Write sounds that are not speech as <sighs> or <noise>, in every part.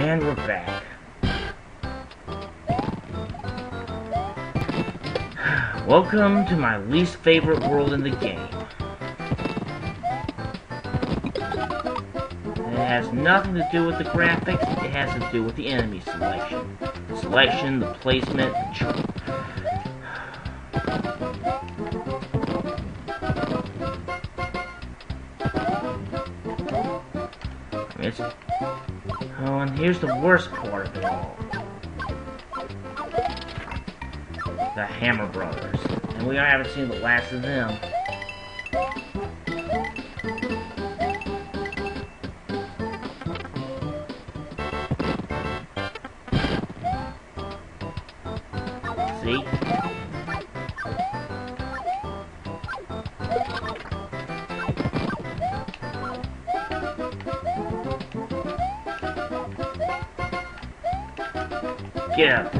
And we're back. Welcome to my least favorite world in the game. It has nothing to do with the graphics, it has to do with the enemy selection. The selection, the placement, the oh, and here's the worst part of it all. The Hammer Brothers. And we haven't seen the last of them. Get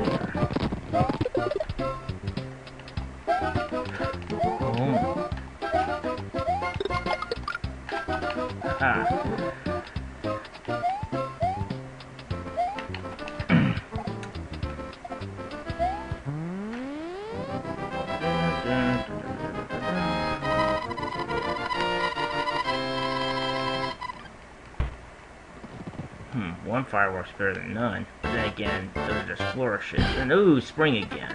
Hmm, one firework's better than none. Then again, those are just flourishes. And ooh, spring again.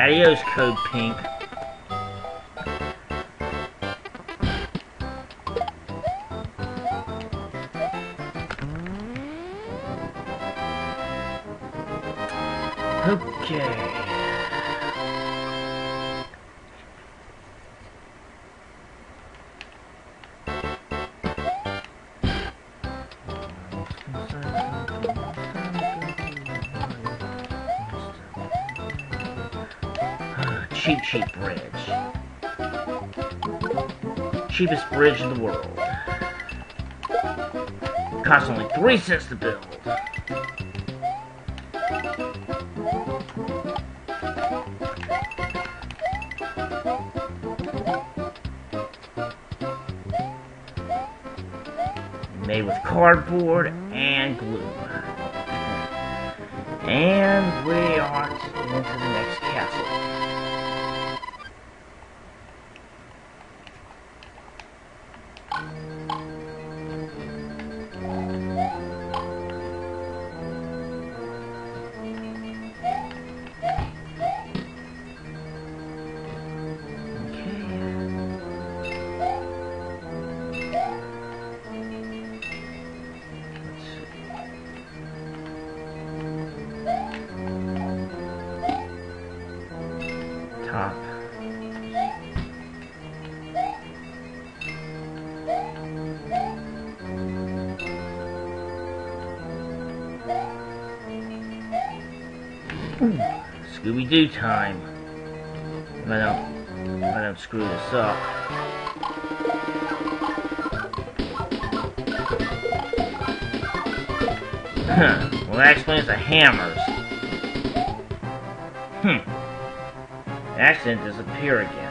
Adios, Code Pink. Cheap, cheap bridge. Cheapest bridge in the world. Costs only three cents to build. Made with cardboard and glue. And we are into the next castle. Scooby-Doo time. If I don't, if I don't screw this up. <laughs> Well, that explains the hammers. Hmm. Accident disappear again.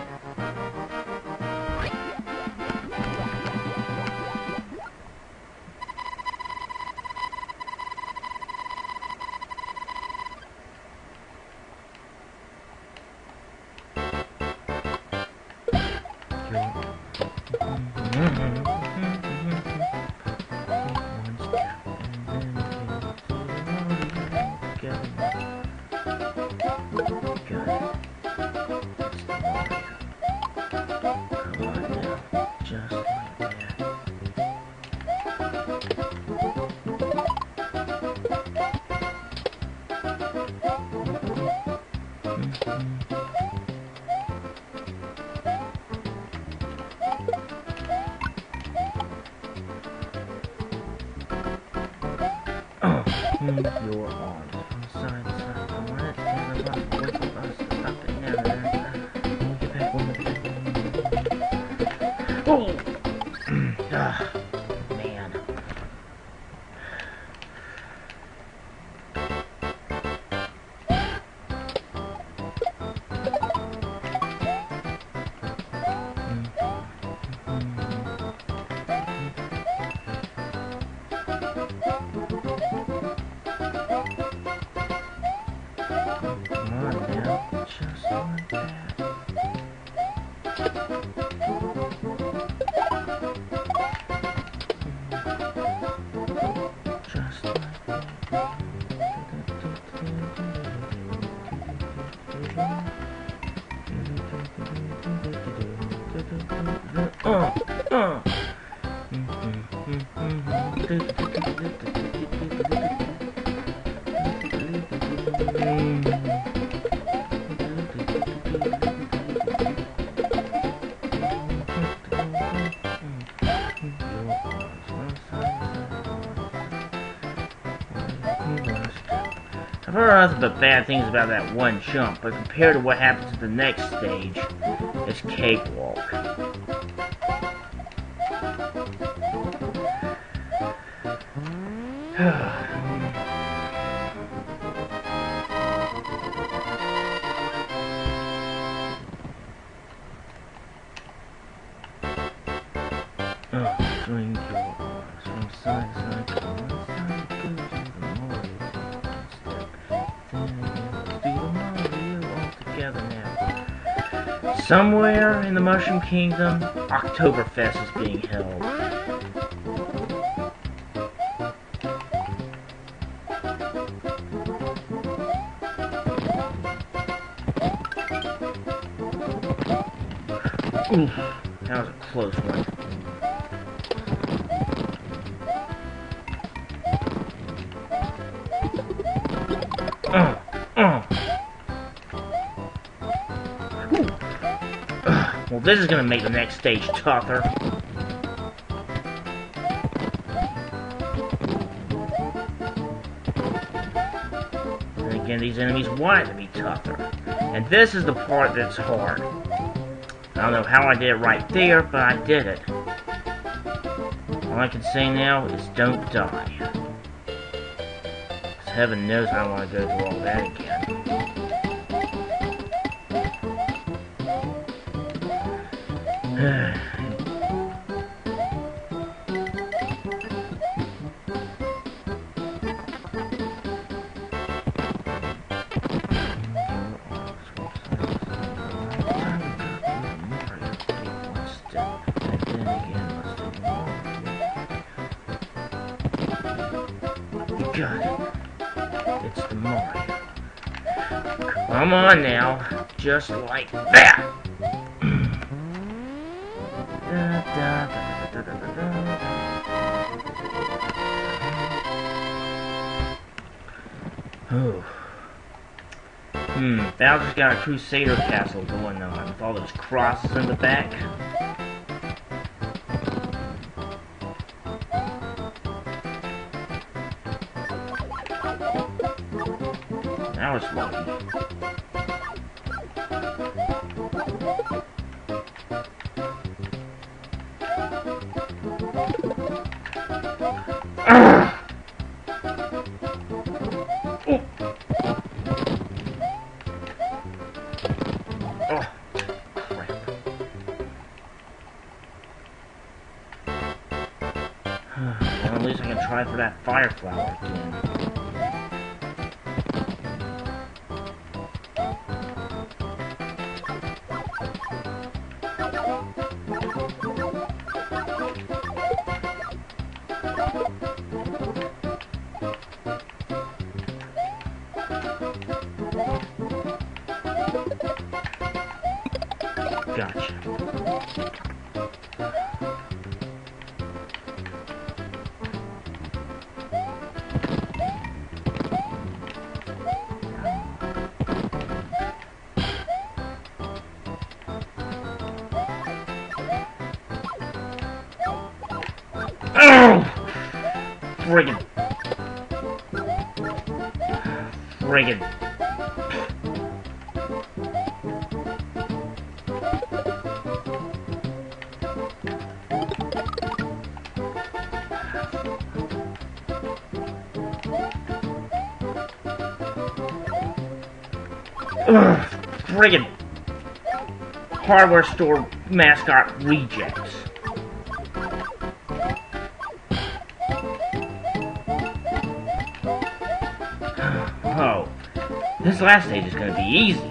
Your arms I've heard nothing but bad things about that one jump, but compared to what happens at the next stage, it's cakewalk. Somewhere in the Mushroom Kingdom, Oktoberfest is being held. Oof, that was a close one. Well, this is gonna make the next stage tougher. And again, these enemies want it to be tougher. And this is the part that's hard. I don't know how I did it right there, but I did it. All I can say now is don't die. 'Cause heaven knows I don't want to go through all that again. <sighs> <sighs> Come on now. Just like that. Oh. <sighs> Hmm, Bowser's got a Crusader castle going on with all those crosses in the back. That was lucky. Oh. at least I can try for that fire flower friggin' friggin' Ugh, friggin' hardware store mascot rejects. Last stage is going to be easy.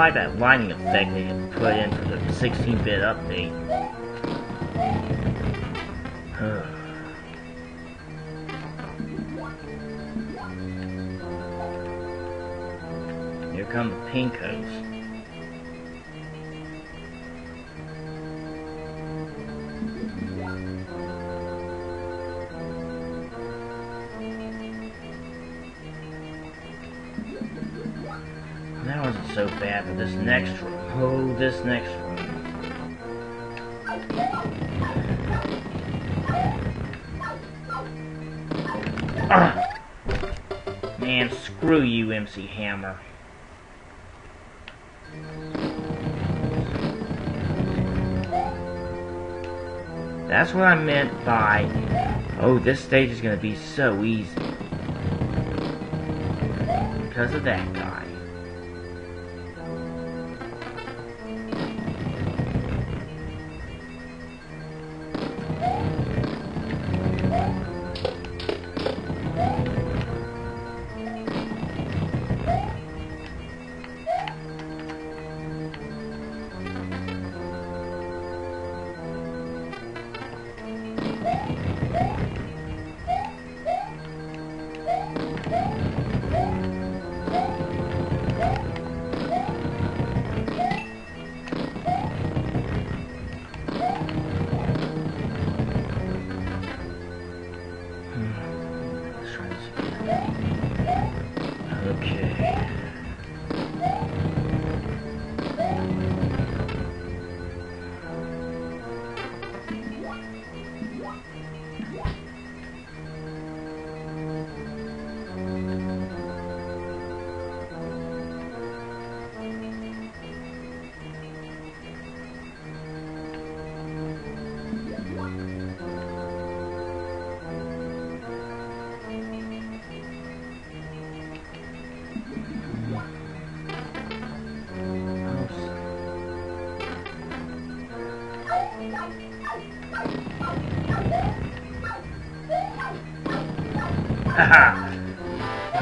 Like that lighting effect they put in for the 16-bit update. Here come the pinkos. Next room. Oh, this next room. Ah! Man, screw you, MC Hammer. That's what I meant by, oh, this stage is going to be so easy. Because of that guy.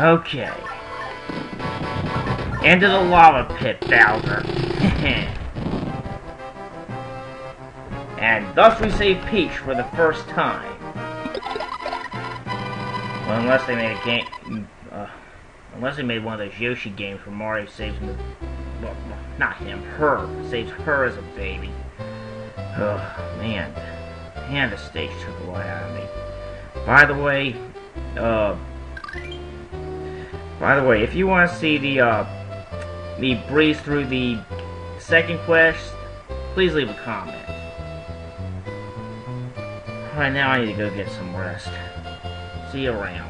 Okay. Into the lava pit, Bowser. <laughs> And thus we save Peach for the first time. Well, unless they made a game... Uh, unless they made one of those Yoshi games where Mario saves. Well, not him, her. Saves her as a baby. Oh, man. Man, the stage took a lot out of me. By the way, uh... By the way, if you want to see the, uh... Me breeze through the second quest, please leave a comment. Right now I need to go get some rest. See you around.